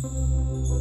Música